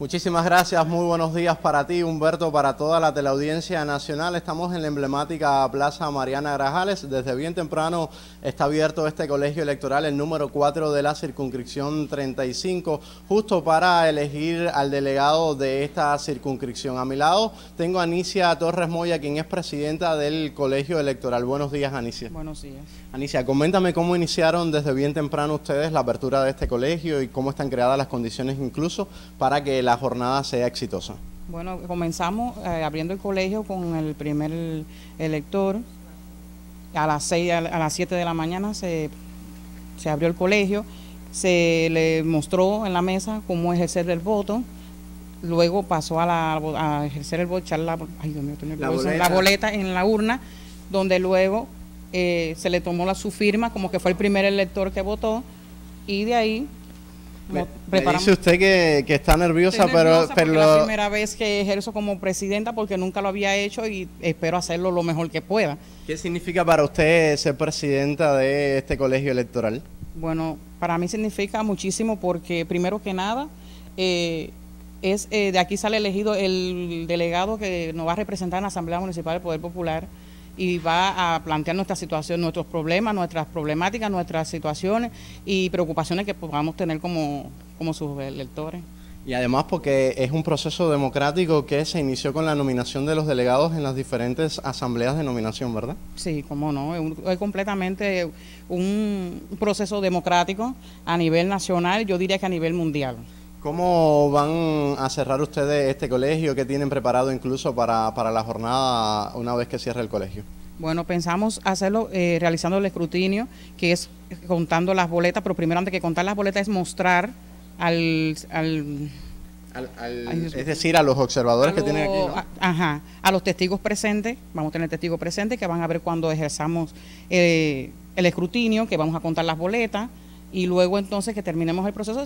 Muchísimas gracias, muy buenos días para ti, Humberto, para toda la teleaudiencia nacional. Estamos en la emblemática Plaza Mariana Grajales. Desde bien temprano está abierto este colegio electoral, el número 4 de la circunscripción 35, justo para elegir al delegado de esta circunscripción. A mi lado tengo a Anicia Torres Moya, quien es presidenta del colegio electoral. Buenos días, Anicia. Buenos días. Anicia, coméntame cómo iniciaron desde bien temprano ustedes la apertura de este colegio y cómo están creadas las condiciones incluso para que la jornada sea exitosa? Bueno, comenzamos eh, abriendo el colegio con el primer elector. A las 6, a las 7 de la mañana se, se abrió el colegio, se le mostró en la mesa cómo ejercer el voto. Luego pasó a, la, a ejercer el voto, echar la, la, boleta. en la urna, donde luego eh, se le tomó la, su firma como que fue el primer elector que votó y de ahí me, dice usted que, está nerviosa, pero, pero... Es la primera vez que ejerzo como presidenta porque nunca lo había hecho y espero hacerlo lo mejor que pueda. ¿Qué significa para usted ser presidenta de este colegio electoral? Bueno, para mí significa muchísimo porque primero que nada eh, es eh, de aquí sale elegido el delegado que nos va a representar en la Asamblea Municipal del Poder Popular y va a plantear nuestra situación, nuestros problemas, nuestras problemáticas, nuestras situaciones y preocupaciones que podamos tener como, como sus electores. Y además porque es un proceso democrático que se inició con la nominación de los delegados en las diferentes asambleas de nominación, ¿verdad? Sí, cómo no, es, completamente un proceso democrático a nivel nacional, yo diría que a nivel mundial. ¿Cómo van a cerrar ustedes este colegio? ¿Qué tienen preparado incluso para, la jornada una vez que cierre el colegio? Bueno, pensamos hacerlo eh, realizando el escrutinio, que es contando las boletas, pero primero antes que contar las boletas es mostrar al... es decir, a los observadores que tienen aquí. Ajá, a los testigos presentes, vamos a tener testigos presentes que van a ver cuando ejerzamos eh, el escrutinio, que vamos a contar las boletas, y luego entonces que terminemos el proceso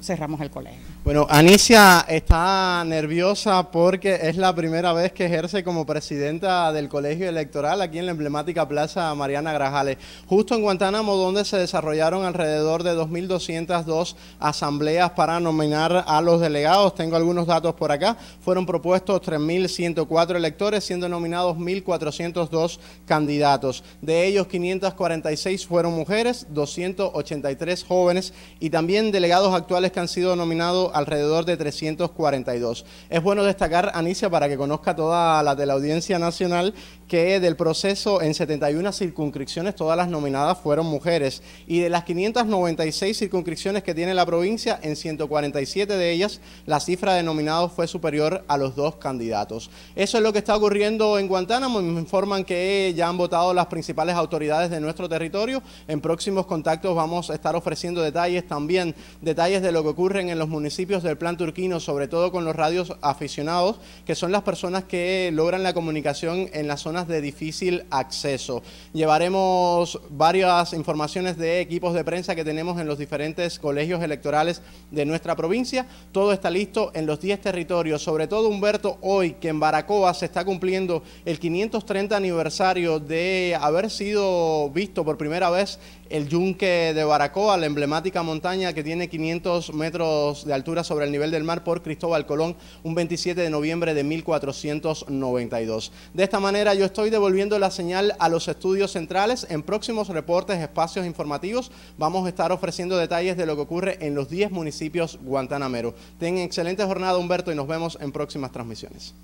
cerramos el colegio. Bueno, Anicia está nerviosa porque es la primera vez que ejerce como presidenta del colegio electoral aquí en la emblemática Plaza Mariana Grajales, justo en Guantánamo, donde se desarrollaron alrededor de 2.202 asambleas para nominar a los delegados. Tengo algunos datos por acá. Fueron propuestos 3.104 electores, siendo nominados 1.402 candidatos. De ellos, 546 fueron mujeres, 283 jóvenes y también delegados actuales que han sido nominados alrededor de 342. Es bueno destacar, Anicia, para que conozca toda la de la audiencia nacional, que del proceso en 71 circunscripciones todas las nominadas fueron mujeres y de las 596 circunscripciones que tiene la provincia, en 147 de ellas la cifra de nominados fue superior a los dos candidatos. Eso es lo que está ocurriendo en Guantánamo. Me informan que ya han votado las principales autoridades de nuestro territorio. En próximos contactos vamos a estar ofreciendo detalles también, detalles de lo que ocurren en los municipios del Plan Turquino, sobre todo con los radios aficionados, que son las personas que logran la comunicación en las zonas de difícil acceso. Llevaremos varias informaciones de equipos de prensa que tenemos en los diferentes colegios electorales de nuestra provincia. Todo está listo en los 10 territorios, sobre todo Humberto, hoy que en Baracoa se está cumpliendo el 530 aniversario de haber sido visto por primera vez el yunque de Baracoa, la emblemática montaña que tiene 500 metros de altura sobre el nivel del mar por Cristóbal Colón, un 27 de noviembre de 1492. De esta manera yo estoy devolviendo la señal a los estudios centrales. En próximos reportes, espacios informativos, vamos a estar ofreciendo detalles de lo que ocurre en los 10 municipios guantanamero. Tengan excelente jornada, Humberto, y nos vemos en próximas transmisiones.